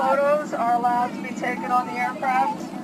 photos are allowed to be taken on the aircraft.